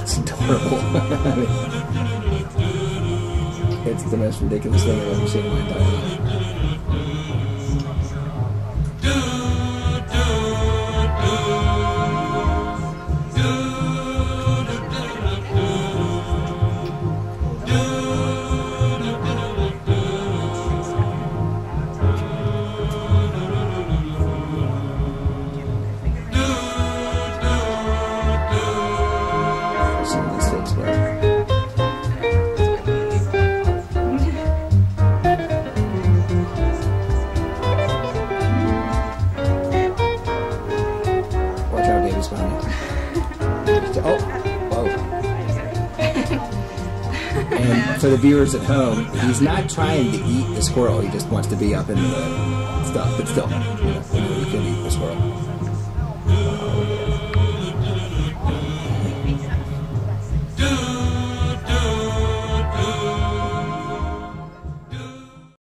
It's adorable. It's the most ridiculous thing I've ever seen in my entire life. And for the viewers at home, he's not trying to eat the squirrel. He just wants to be up in the stuff, but still, you know,